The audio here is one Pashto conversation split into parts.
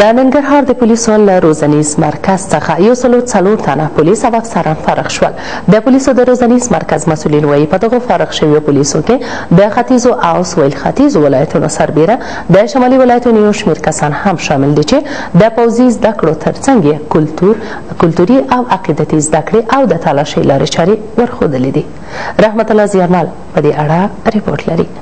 د ننګرهار د پولیسو له روزنیز مرکز څخه یو سلو څلور تنه پولیس او افسران فارغ شول د پولیسو د روزنیز مرکز مسولین وایي په دغو فارغ شویو پولیسو کې د ختیځو او سویل ختیځو ولایتونو سربیره د شمالي ولایتونو یو شمیر کسان هم شامل دي چې د پوځي زده کړو ترڅنګ یې کلتور کلتوري او عقیدتي زده کړې او د تالاشۍ لارې چارې ورښودلې دي رحمت الله زیارمل په دې اړه رپورټ لري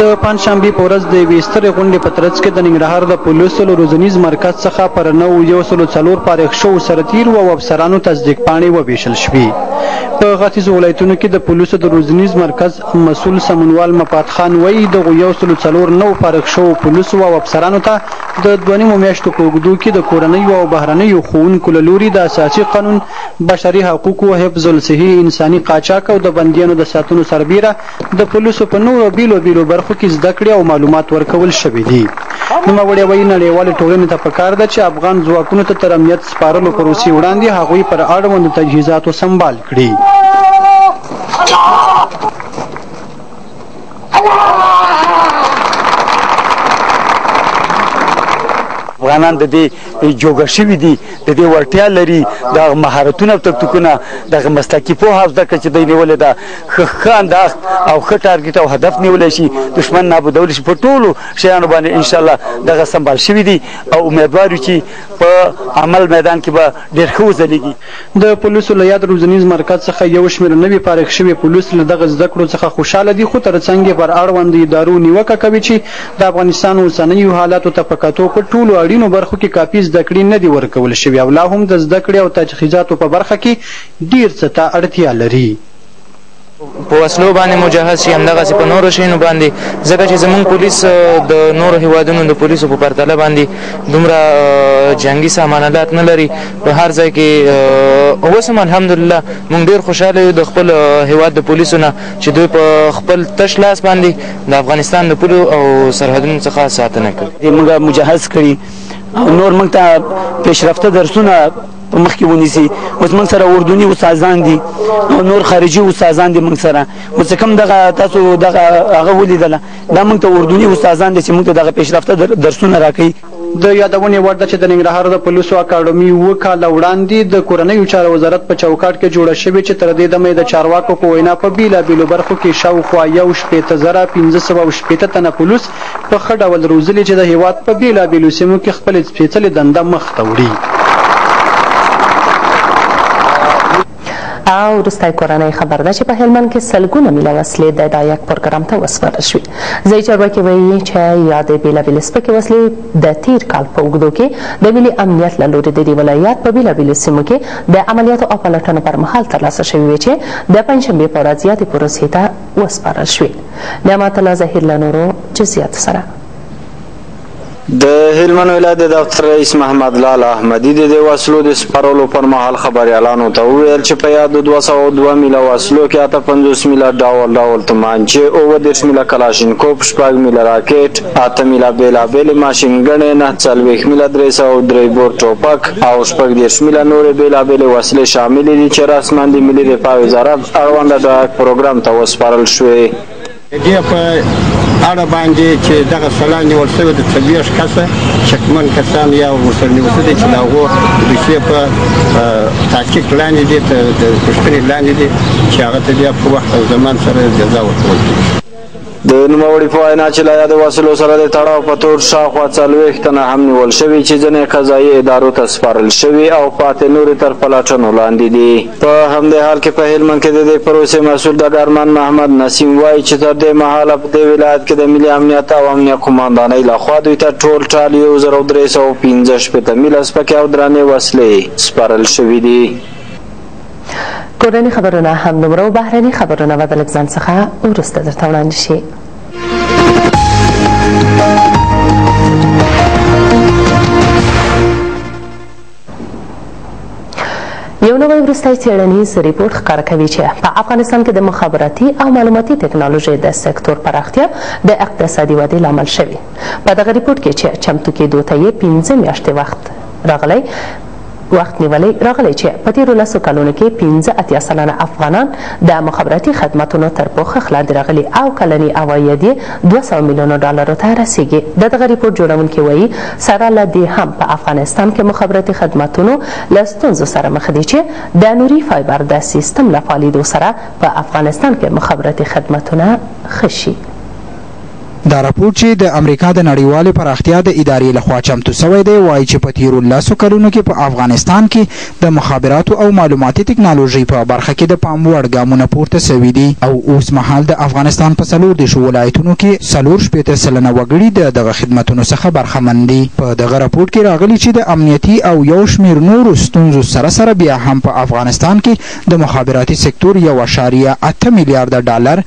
د پنجشنبې په ورځ د یوې سترې غونډې په ترڅ کې د ننګرهار د پولیسو له روزنیز مرکز څخه پر نو یو سلو څلور فارغ شوو سرتیرو او افسرانو تصدیق پاڼې وویشل شوې په ختیځو ولایتونو کې د پولیسو د روزنیز مرکز مسول سمونوال مفاد خان وایي دغو یو سلو څلور نو فارغ شوو پولیسو او افسرانو ته د دوه نیمو میاشتو په اوږدو کې د کورنیو او بهرنیو ښوونکو له لوري د اساسي قانون بشري حقوقو، حفظ الصحي، انساني قاچاق او د بندیانو د ساتنو سربیره د پولیسو په نورو بیلو بیلو برخو کې زده کړې او معلومات ورکول شوي دي. نوموړې وایي، نړیوالې ټولنې ته په کار ده چې افغان ځواکونو ته تر امنیت سپارلو پروسې وړاندې هغوی پر اړوندو تجهیزاتو سمبال کړي. افغانان د دې جوګه شوي دي د دې وړتیا لري د مهارتونه او تکتیکونه د مسلکي پوه او زده کړه چې دی نیولې ده ښه انداز او ښه ټارګټ او هدف نیولی شي دښمن نابودول شي په ټولو شیانو باندې ان شاء الله دغه سمبال شوي دي او امیدوار یو چې په عمل میدان کې به ډېر ښه وځلېږي د پولیسو له یاد روزنیز مرکز څخه یو شمېر نوي فارغ شوي پولیس له دغه زده کړو څخه خوشاله دي، خو ترڅنګ یې پر اړوندو ادارو نیوکه کوي چې د افغانستان اوسنیو حالاتو ته په کتو په ټولو اړینو برخو کې کافي زده کړې نه دي ورکول شوې او لا هم د زده کړې او تجهیزاتو په برخه کې ډېر څه ته اړتیا لري. په وسلو باندې مجهز شي همدغسې په نورو شیانو باندې ځکه چې زمونږ پولیس د نورو هیوادونو د پولیسو په پرتله باندې دومره جنگي سامانالات نه لري په هر ځای کې اوس هم الحمدلله مونږ ډیر خوشاله یو د خپل هیواد د پولیسو نه چې دوی په خپل تش لاس باندې د افغانستان د پولو او سرحدونو څخه ساتنه کوي مونږ مجهز کړي او نور مونږ ته پیشرفته درسونه په مخ کې ونیسي اوس موږ سره اردني استادان دي او نور خارجي استادان دي موږ سره اوس کوم دغه تاسو دغه هغه ولیدل دا موږ ته اردني استادان دي چې موږ ته دغه پیشرفته درسونه راکړي د یادونې وړ ده چې د ننګرهار د پولیسو اکاډمي اووه کاله وړاندې د کورنیو چارو وزارت په چوکاټ کې جوړه شوې چې تر دې دمه یې د چارواکو په وینا په بېلابېلو برخو کې شاوخوا یو شپېته زره پنځه سوه او شپېته تنه پولیس په ښه ډول روزلي چې د هېواد په بېلابېلو سیمو کې خپلې سپېڅلې دنده مخ ته وړي. هغه وروستی کورنۍ خبر ده چې په هلمند کې سلګونه میله وسلې د دایک پروګرام ته وسپارل شوې ځایي چارواکي وایي چې یادې بېلابېلې سپکې وسلې د تیر کال په اوږدو کې د ملي امنیت له لورې د دې ولایت په بېلابېلو سیمو کې د عملیاتو او پلټنو پر مهال ترلاسه شوې وې چې د پنجشنبې په ورځ یادې پروسې ته وسپارل شوې نعمت الله ظهیر له نورو جزئیاتو سره د هلمند ولایت د دفتر رئیس محمد لال احمدي د دې وسلو د سپارلو پر مهال خبریالانو ته وویل چې په یادو دوه سوه او دوه میله وسلو کې اته پنځوس میله ډول ډول تومانچې اووه دېرش میله کلاشینکوف شپږ میله راکټ اته میله بېلابېلې ماشینګڼې نهه څلوېښت میله درې سوه او درې بور ټوپک او شپږ دېرش میله نورې بېلابېلې وسلې شاملې دي چې رسما د ملي دفاع وزارت اړوند د پروګرام ته وسپارل شوې. د دې په اړه باندې چې دغه سلا نیول شوې د څلوېښت کسه شکمن کسان یا ورسره نیول شوي دي چې د هغو دوسیې په تحقیق لاندې دي، د پوښتنې لاندې دي چې هغه ته بیا په وخت او زمان سره جزا ورکول کېږي. د نوموړي په وینا چې له یادو وسلو سره د تړاو په تور شاوخوا څلوېښت تنه هم نیول شوي چې ځینې قضایي ادارو ته سپارل شوي او پاتې نورې تر پلټنو لاندې دي. په همدې حال کې په هلمند کې د دې پروسې مسؤل ډګرمن محمد نسیم وایي چې تر دې مهاله په دې ولایت کې د ملي امنیت او امنیه قوماندانۍ لخوا دوی ته ټول ټال یو زر او درې سوه او پنځه شپېته میله سپکې او درنې وسلې سپارل شوي دي. کورني خبرونه هم نمرو بهرني خبرونه به د لږ ځنډ څخه وروسته درته وړاندې شي یو نوی وروستی څېړنیز ریپورت ښکاره کوي چې په افغانستان کې د مخابراتي او معلوماتي ټکنالوژۍ د سکتور پراختیا د اقتصادي ودې لامل شوي په دغه ریپورت کې چې چمتو کېدو ته یې پنځه میاشتې وخت راغلی وخت نیولی راغلی چې په تیرو لسو کلونو کې پنځه اتیا سلنه افغانان د مخابراتي خدمتونو تر پوښښ لاندې راغلي او کلنی عواید یې دوه سوه میلیونو ډالرو ته رسیږي د دغه ریپورټ جوړونکي وایي سره له دې هم په افغانستان کې مخابراتي خدمتونو له ستونزو سره مخ دي چې د نوري فایبر د سیستم له فعالیدو سره په افغانستان کې مخابراتي خدمتونه ښه شي دا راپور چې د امریکا د نړیوالې پراختیا د ادارې له خوا چمتو شوی دی، وايي چې په تېرو لسو کلونو کې په افغانستان کې د مخابراتو او معلوماتي تکنالوژۍ په برخه کې د پام وړ ګامونه پورته شوي دي او اوس مهال د افغانستان په څلور دېرشو ولایتونو کې څلور شپېته سلنه وګړي د دغه خدمتونو څخه برخمن دي. په دغه راپور کې راغلي چې د امنیتي او یو شمېر نورو ستونزو سره سره بیا هم په افغانستان کې د مخابراتي سکتور یو اعشاریه اته میلیارده ډالر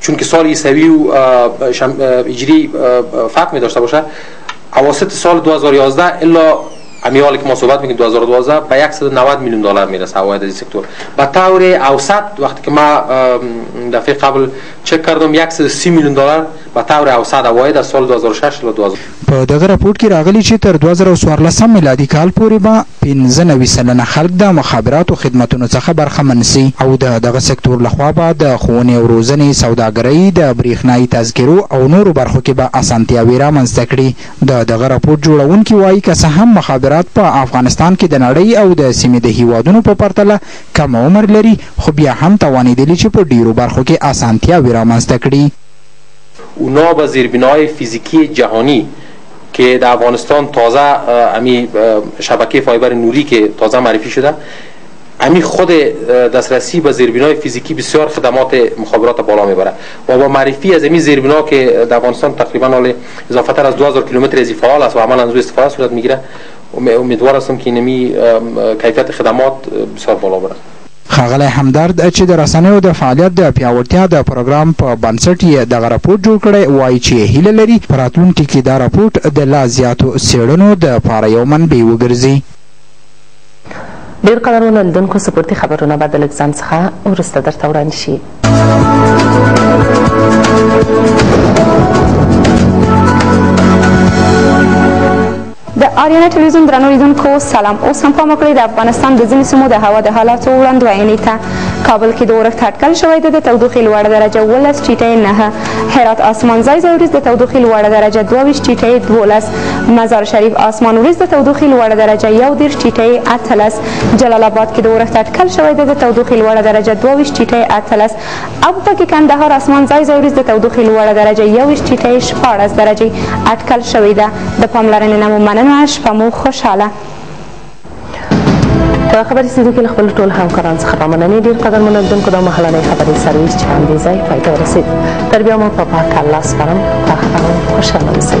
چون که سال عیسوی و هجری فرق می داشته باشه اواسط سال 2011 الا امی حالی که ما صحبت میکنیم 2012 به 190 میلیون دلار میرسه عواید از سکتور به طور اوسط وقتی که ما دفعه قبل چک کردم 130 میلیون دلار به طور اوسط عواید از سال 2006 تا 2012 په دغه راپورټ کې راغلي چې تر دوه زره او څوارلس میلادي کال پورې به پنځه نوي سلنه خلک د مخابراتو خدمتونو څخه برخمن سي او د دغه سکتور له خوا به د ښوونې او روزنې، سوداګرۍ، د برېښنايي تذکرو او نورو برخو کې به اسانتیاوې رامنځته کړي. د دغه راپورټ جوړونکي وايي، که څه هم مخابرات په افغانستان کې د نړۍ او د سیمې د هیوادونو په پرتله کم عمر لري، خو بیا هم توانېدلي چې په ډېرو برخو کې اسانتیاوې رامنځته کړي. اونا به زیربناهای فیزیکی جهانی که در افغانستان تازه امی شبکه فایبر نوری که تازه معرفی شده امی خود دسترسی به زیربنای فیزیکی بسیار خدمات مخابرات بالا میبره و با معرفی از امی زیربنا که در افغانستان تقریبا حال اضافه تر از 2000 کیلومتر از فعال است و عملا از استفاده صورت میگیره امیدوار هستم که اینمی کیفیت خدمات بسیار بالا بره ښاغلی همدرد چې د رسنیو د فعالیت د پیاوړتیا د پروګرام په بنسټ یې دغه رپوټ جوړ کړی، وايي چې هیله لري په راتلونکي کې دا رپوټ د لا زیاتو څېړنو د پاره یو منبع وګرځي. ډېر قدرمنو لیدونکو سپورتي خبرونه به د لږ ځنډ څخه وروسته درته وړاندې شي. آریانا ټلویزیون درنو لیدونکو سلام اوس هم پام وکړئ د افغانستان د ځینې سیمو د هوا د حالاتو وړاندوینې ته کابل کې د اورښت اټکل شوی دی د تودوخې لوړه درجه 12 ټیټه نه هرات آسمان ځای ځای وریځ د تودوخې لوړه درجه 22 ټیټه 12 مزار شریف آسمان وریځ د تودوخې لوړه درجه 11 ټیټه 13 جلال آباد کې د اورښت اټکل شوی دی د تودوخې لوړه درجه 22 ټیټه 18 او په کې کندهار اسمان ځای ځای وریځ د تودوخې لوړه درجه 21 ټیټه 14 درجې اټکل شوې ده د پاملرنې نه مو مننه شپه مو خوشحاله په خبري سیدو کې خپل ټول همکاران څخه په مننې ډیر قدر منظم کو دا مهالنۍ خبري سرویس چې باندې ځای پای ته ورسید تر بیا مو په پاک الله سپارم په خوشاله اوسئ